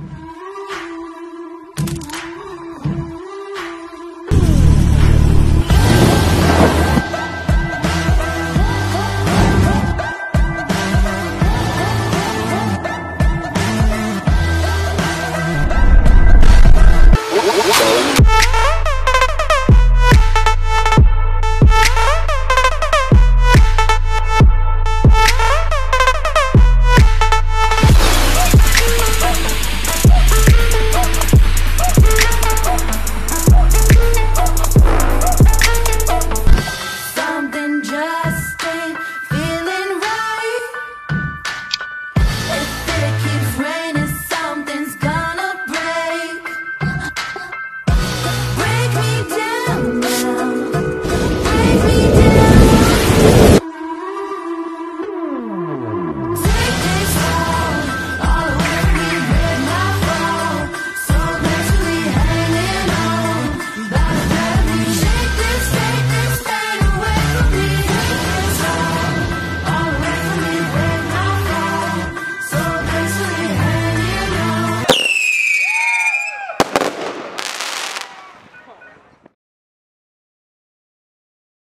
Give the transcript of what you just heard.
you now.